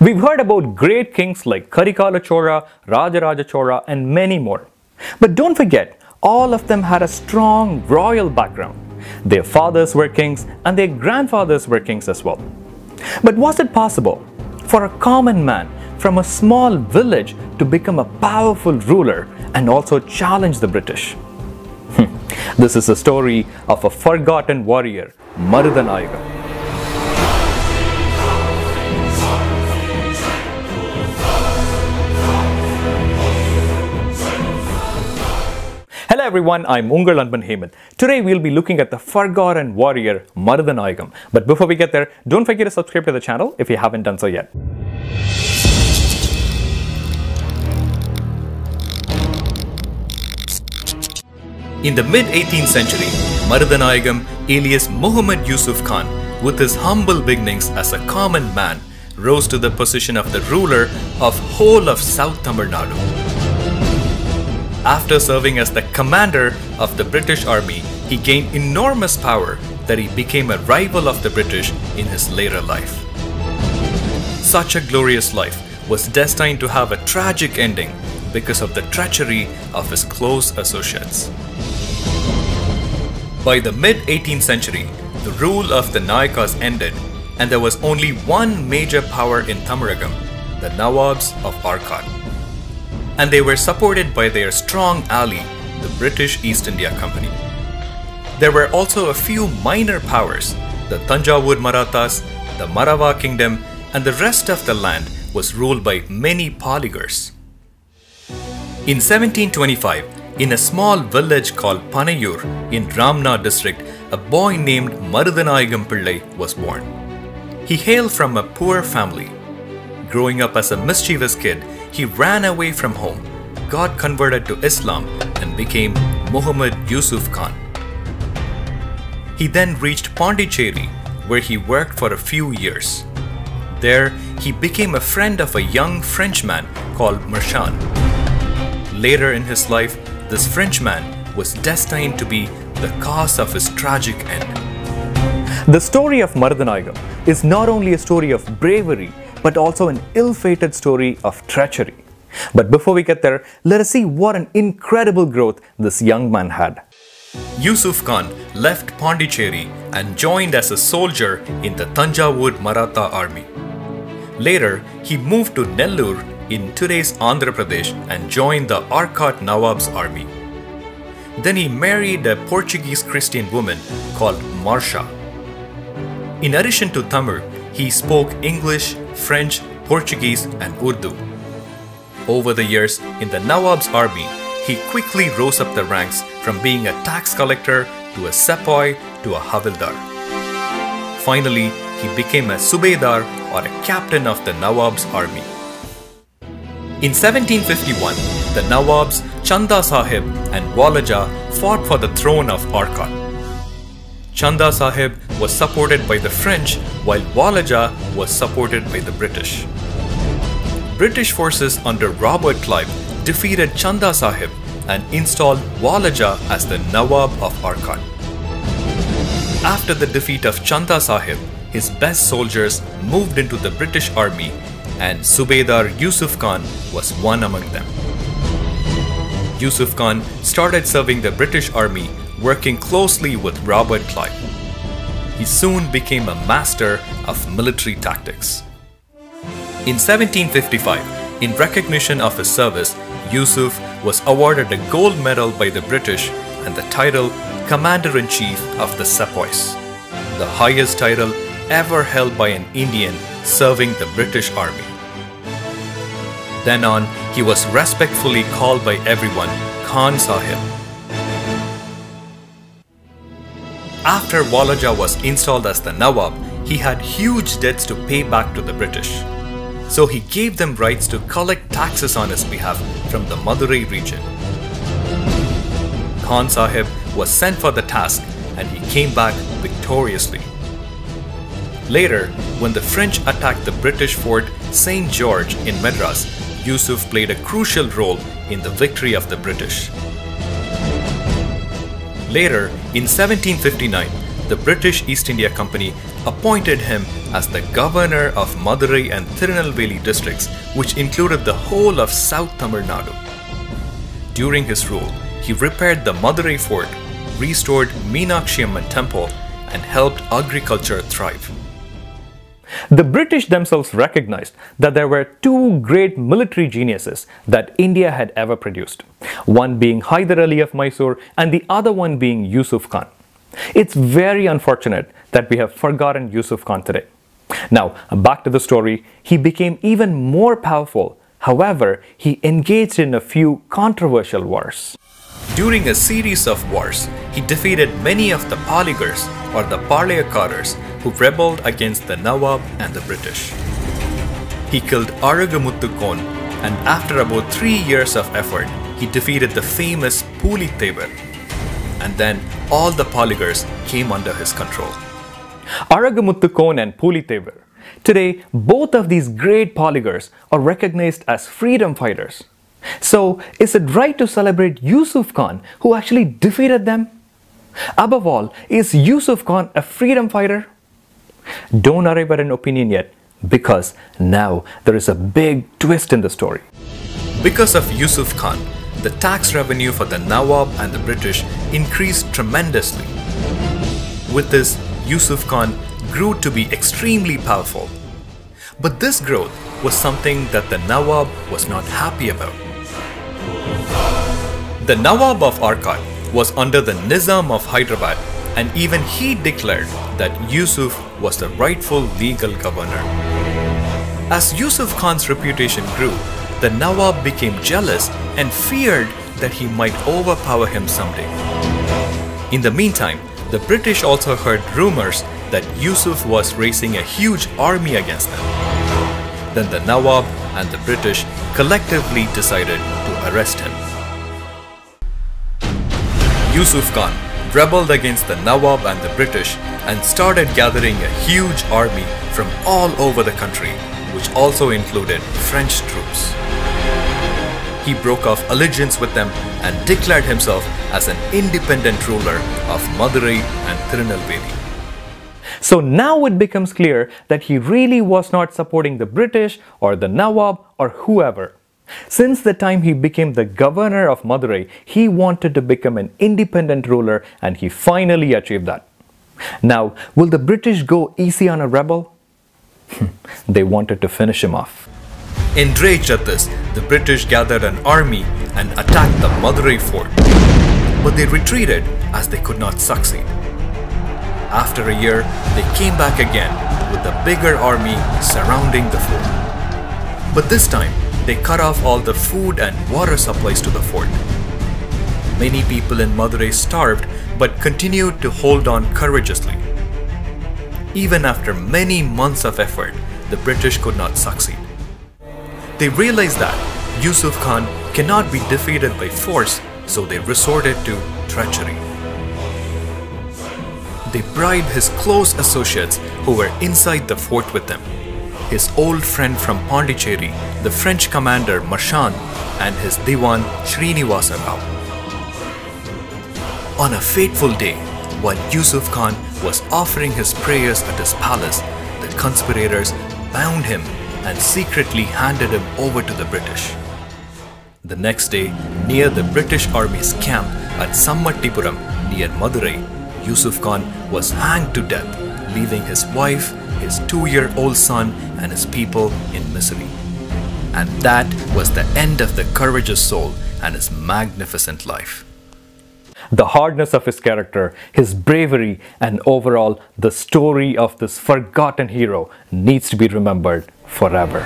We've heard about great kings like Karikala Chola, Rajaraja Chola, and many more. But don't forget, all of them had a strong royal background. Their fathers were kings and their grandfathers were kings as well. But was it possible for a common man from a small village to become a powerful ruler and also challenge the British? Hmm. this is the story of a forgotten warrior, Marudhanayagam. Hello everyone, I'm Ungal Anban Hemanth. Today we'll be looking at the forgotten warrior Marudhanayagam. But before we get there, don't forget to subscribe to the channel if you haven't done so yet. In the mid 18th century, Marudhanayagam alias Muhammad Yusuf Khan, with his humble beginnings as a common man, rose to the position of the ruler of whole of South Tamil Nadu. After serving as the commander of the British Army, he gained enormous power that he became a rival of the British in his later life. Such a glorious life was destined to have a tragic ending because of the treachery of his close associates. By the mid 18th century, the rule of the Nayakas ended and there was only one major power in Tamizhagam, the Nawabs of Arcot. And they were supported by their strong ally, the British East India Company. There were also a few minor powers, the Tanjavur Marathas, the Marava Kingdom, and the rest of the land was ruled by many polygars. In 1725, in a small village called Panayur in Ramnad district, a boy named Marudhanayagam Pillai was born. He hailed from a poor family. Growing up as a mischievous kid, he ran away from home, got converted to Islam, and became Muhammad Yusuf Khan. He then reached Pondicherry, where he worked for a few years. There, he became a friend of a young Frenchman called Marchand. Later in his life, this Frenchman was destined to be the cause of his tragic end. The story of Marudhanayagam is not only a story of bravery, but also an ill fated story of treachery. But before we get there, let us see what an incredible growth this young man had. Yusuf Khan left Pondicherry and joined as a soldier in the Tanjavur Maratha army. Later, he moved to Nellore in today's Andhra Pradesh and joined the Arcot Nawab's army. Then he married a Portuguese Christian woman called Marcia. In addition to Tamil, he spoke English, French, Portuguese, and Urdu. Over the years in the Nawab's army, he quickly rose up the ranks from being a tax collector to a sepoy to a havildar. Finally, he became a subedar or a captain of the Nawab's army. In 1751, the Nawabs Chanda Sahib and Walaja fought for the throne of Arcot. Chanda Sahib was supported by the French while Walaja was supported by the British. British forces under Robert Clive defeated Chanda Sahib and installed Walaja as the Nawab of Arcot. After the defeat of Chanda Sahib, his best soldiers moved into the British army and Subedar Yusuf Khan was one among them. Yusuf Khan started serving the British army working closely with Robert Clive. He soon became a master of military tactics. In 1755, in recognition of his service, Yusuf was awarded a gold medal by the British and the title Commander in Chief of the Sepoys, the highest title ever held by an Indian serving the British Army. Then on, he was respectfully called by everyone Khan Sahib. After Walaja was installed as the Nawab, he had huge debts to pay back to the British. So he gave them rights to collect taxes on his behalf from the Madurai region. Khan Sahib was sent for the task and he came back victoriously. Later, when the French attacked the British fort St. George in Madras, Yusuf played a crucial role in the victory of the British. Later, in 1759, the British East India Company appointed him as the governor of Madurai and Tirunelveli districts, which included the whole of South Tamil Nadu. During his rule, he repaired the Madurai fort, restored Meenakshi Amman temple, and helped agriculture thrive. The British themselves recognized that there were two great military geniuses that India had ever produced, one being Hyder Ali of Mysore and the other one being Yusuf Khan. It's very unfortunate that we have forgotten Yusuf Khan today. Now, back to the story, he became even more powerful. However, he engaged in a few controversial wars. During a series of wars, he defeated many of the Paligars or the Palayakkaras who rebelled against the Nawab and the British. He killed Alagumuthu Kone and after about three years of effort, he defeated the famous Puli Pulitevar. And then all the Paligars came under his control. Alagumuthu Kone and Puli Thevar. Today, both of these great Paligars are recognized as freedom fighters. So, is it right to celebrate Yusuf Khan who actually defeated them? Above all, is Yusuf Khan a freedom fighter? Don't arrive at an opinion yet because now there is a big twist in the story. Because of Yusuf Khan, the tax revenue for the Nawab and the British increased tremendously. With this, Yusuf Khan grew to be extremely powerful. But this growth was something that the Nawab was not happy about. The Nawab of Arcot was under the Nizam of Hyderabad and even he declared that Yusuf was the rightful legal governor. As Yusuf Khan's reputation grew, the Nawab became jealous and feared that he might overpower him someday. In the meantime, the British also heard rumors that Yusuf was raising a huge army against them. Then the Nawab and the British collectively decided to arrest him. Yusuf Khan rebelled against the Nawab and the British and started gathering a huge army from all over the country, which also included French troops. He broke off allegiance with them and declared himself as an independent ruler of Madurai and Tirunelveli. So now it becomes clear that he really was not supporting the British or the Nawab or whoever. Since the time he became the governor of Madurai, he wanted to become an independent ruler and he finally achieved that. Now, will the British go easy on a rebel? they wanted to finish him off. Enraged at this, the British gathered an army and attacked the Madurai fort. But they retreated as they could not succeed. After a year, they came back again with a bigger army surrounding the fort. But this time, they cut off all the food and water supplies to the fort. Many people in Madurai starved but continued to hold on courageously. Even after many months of effort, the British could not succeed. They realized that Yusuf Khan cannot be defeated by force, so they resorted to treachery. They bribed his close associates who were inside the fort with them his old friend from Pondicherry, the French commander Marchand, and his Diwan Srinivasa Rao. On a fateful day, while Yusuf Khan was offering his prayers at his palace, the conspirators bound him and secretly handed him over to the British. The next day, near the British Army's camp at Sammattipuram near Madurai, Yusuf Khan was hanged to death, leaving his wife his two year old son and his people in misery. And that was the end of the courageous soul and his magnificent life. The hardness of his character, his bravery, and overall the story of this forgotten hero needs to be remembered forever.